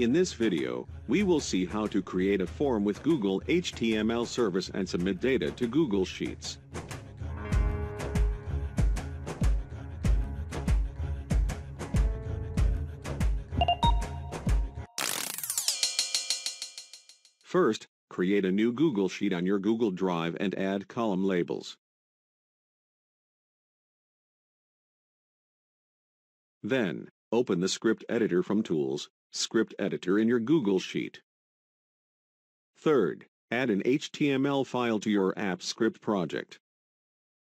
In this video, we will see how to create a form with Google HTML service and submit data to Google Sheets. First, create a new Google Sheet on your Google Drive and add column labels. Then, open the script editor from Tools, Script Editor in your Google Sheet. Third, add an HTML file to your app script project.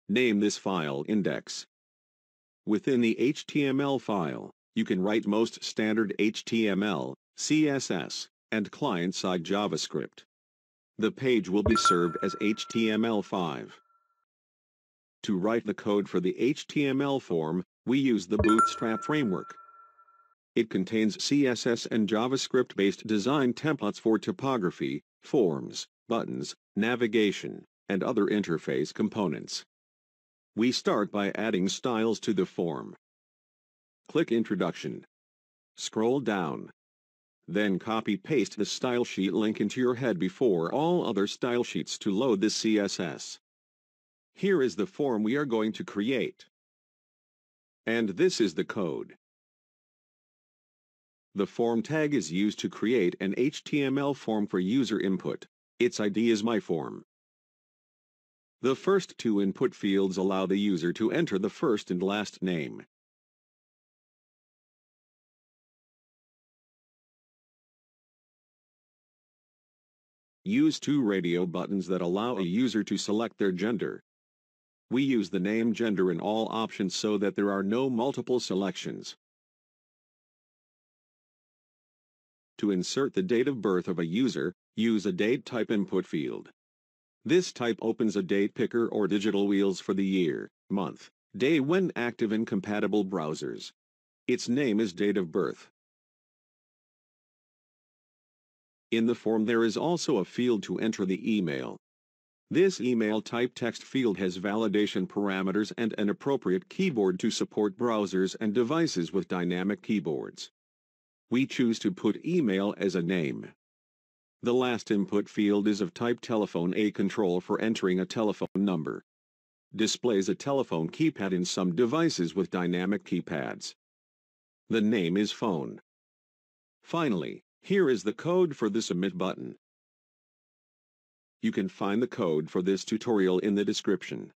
Name this file Index. Within the HTML file, you can write most standard HTML, CSS, and client-side JavaScript. The page will be served as HTML5. To write the code for the HTML form, we use the Bootstrap framework. It contains CSS and JavaScript-based design templates for typography, forms, buttons, navigation, and other interface components. We start by adding styles to the form. Click Introduction. Scroll down. Then copy-paste the style sheet link into your head before all other style sheets to load the CSS. Here is the form we are going to create. And this is the code. The form tag is used to create an HTML form for user input. Its ID is MyForm. The first two input fields allow the user to enter the first and last name. Use two radio buttons that allow a user to select their gender. We use the name gender in all options so that there are no multiple selections. To insert the date of birth of a user, use a date type input field. This type opens a date picker or digital wheels for the year, month, day when active in compatible browsers. Its name is date of birth. In the form there is also a field to enter the email. This email type text field has validation parameters and an appropriate keyboard to support browsers and devices with dynamic keyboards we choose to put email as a name. The last input field is of type telephone A control for entering a telephone number. Displays a telephone keypad in some devices with dynamic keypads. The name is phone. Finally, here is the code for the submit button. You can find the code for this tutorial in the description.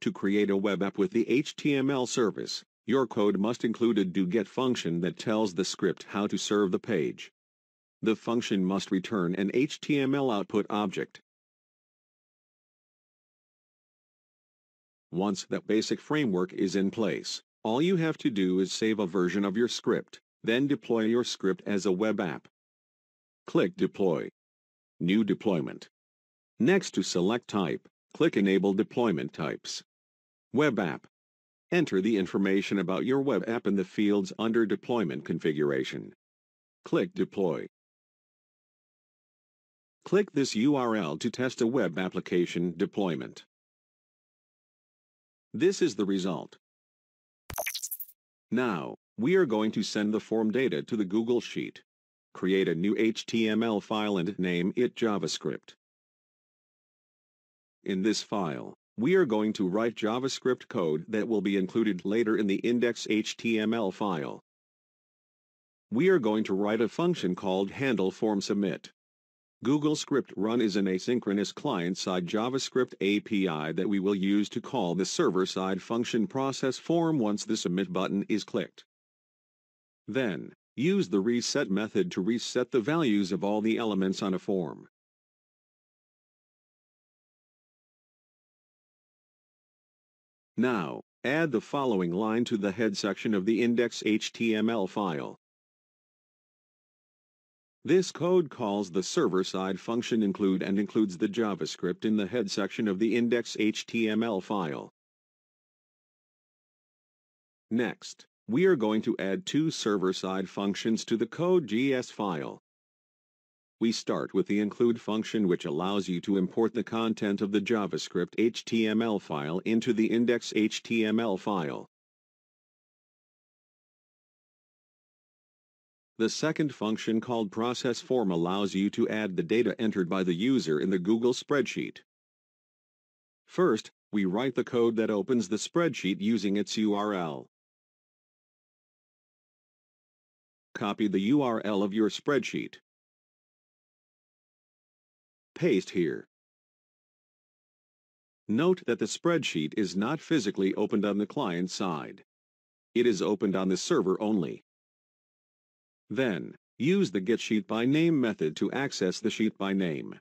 To create a web app with the HTML service, your code must include a doGet function that tells the script how to serve the page. The function must return an HTML output object. Once that basic framework is in place, all you have to do is save a version of your script, then deploy your script as a web app. Click Deploy. New Deployment. Next to Select Type, click Enable Deployment Types. Web App. Enter the information about your web app in the fields under Deployment Configuration. Click Deploy. Click this URL to test a web application deployment. This is the result. Now, we are going to send the form data to the Google Sheet. Create a new HTML file and name it JavaScript. In this file, we are going to write JavaScript code that will be included later in the index.html file. We are going to write a function called handleFormSubmit. Google Script Run is an asynchronous client-side JavaScript API that we will use to call the server-side function process form once the submit button is clicked. Then, use the reset method to reset the values of all the elements on a form. Now, add the following line to the head section of the index.html file. This code calls the server-side function include and includes the JavaScript in the head section of the index.html file. Next, we are going to add two server-side functions to the code.js file. We start with the include function which allows you to import the content of the JavaScript HTML file into the index.html file. The second function called Process Form allows you to add the data entered by the user in the Google spreadsheet. First, we write the code that opens the spreadsheet using its URL. Copy the URL of your spreadsheet. Paste here. Note that the spreadsheet is not physically opened on the client side. It is opened on the server only. Then, use the getSheetByName method to access the sheet by name.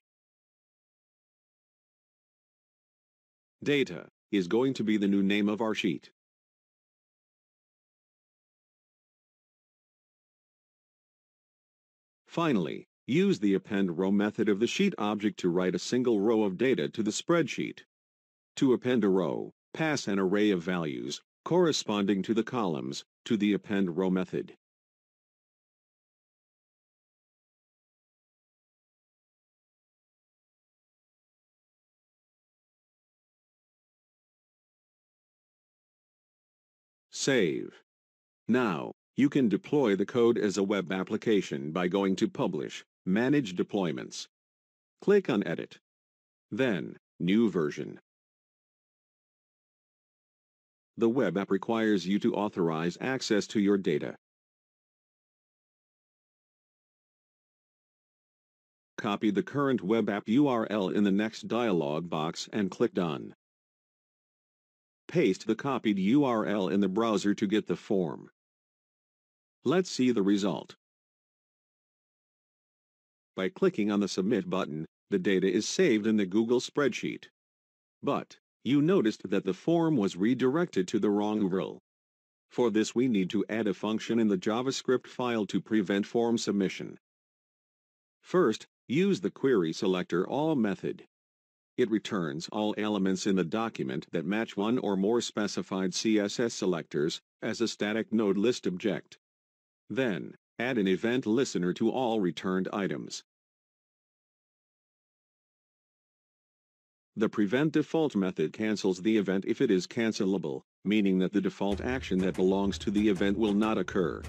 Data is going to be the new name of our sheet. Finally, use the append row method of the sheet object to write a single row of data to the spreadsheet. To append a row, pass an array of values, corresponding to the columns, to the append row method. Save. Now, you can deploy the code as a web application by going to Publish, Manage Deployments. Click on Edit. Then, New Version. The web app requires you to authorize access to your data. Copy the current web app URL in the next dialog box and click Done. Paste the copied URL in the browser to get the form. Let's see the result. By clicking on the Submit button, the data is saved in the Google spreadsheet. But, you noticed that the form was redirected to the wrong URL. For this we need to add a function in the JavaScript file to prevent form submission. First, use the Query Selector All method. It returns all elements in the document that match one or more specified CSS selectors as a static node list object. Then, add an event listener to all returned items. The prevent default method cancels the event if it is cancelable, meaning that the default action that belongs to the event will not occur.